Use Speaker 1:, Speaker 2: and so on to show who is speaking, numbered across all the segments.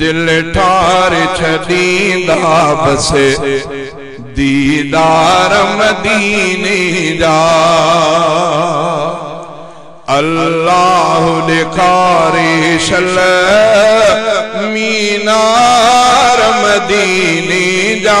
Speaker 1: दिल ठार छदींदा बसे। दीदार मदीने जा। अल्लाह दिखारे शल मीनार मदीने जा।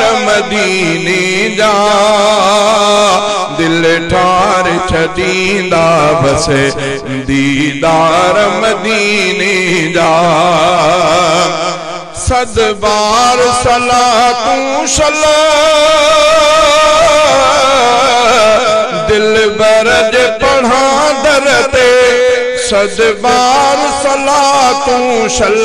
Speaker 1: मीनार मदीने जा। दिल ठार छॾींदा बसि, दीदार मदीने जा। सद बार सला तू शल। दिल बरज पढ़ा दर ते। सद बार सला तू शल।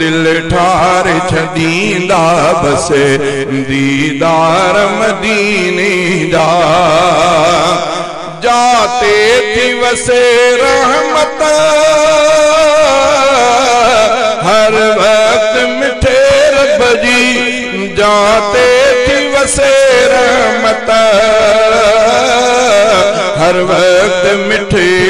Speaker 1: दिल ठार छॾींदा बसे दीदार मदीने जा। जाते थी वसे रहमत। हर वक्त मिठे रब जी। जाते थी वसे रहमत। हर वक्त मिठे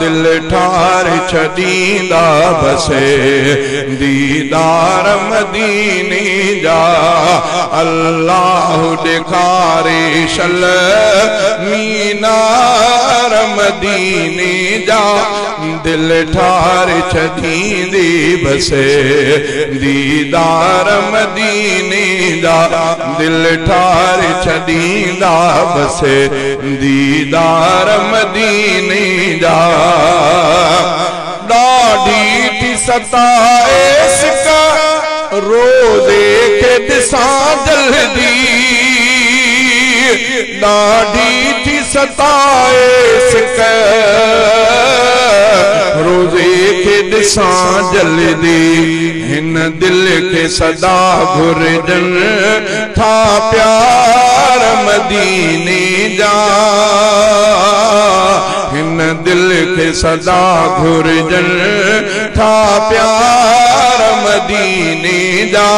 Speaker 1: दिल ठार छॾींदा बसे। दीदार मदीने जा। अल्लाह ॾेखारे शल। मीनार मदीने जा। दिल ठार छॾींदी बसे। दीदार मदीने जा। दिल ठार छॾींदा बसे। दीदार मदीने जा। दाढ़ी थी सताए सिका रोज़े खे ॾिसां जल्दी। ॾाढी सिक रोज़े खे ॾिसां जल्दी हिन दिल खे सदा घुरजनि था प्यार मदीने जा। सदा घुरजनि था प्यार मदीने जा।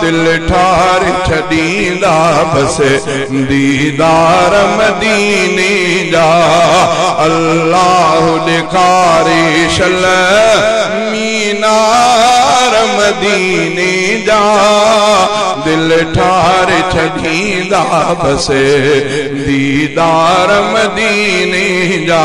Speaker 1: दिल ठार छॾींदा बसि दीदार मदीने जा। अल्लाह ॾेखारे शल मीनार मदीने जा। दिल ठार छॾींदा बसि दीदार मदीने जा।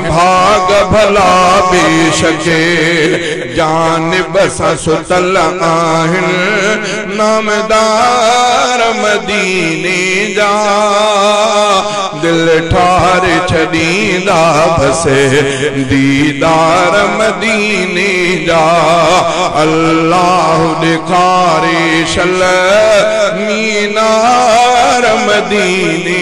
Speaker 1: भाग भला बेशक, जान बस सुतल आहिनि नामदार मदीने जा, दिल ठार छॾींदा बसे दीदार मदीने जा। अल्लाह ॾेखारे शल, मीनार मदीने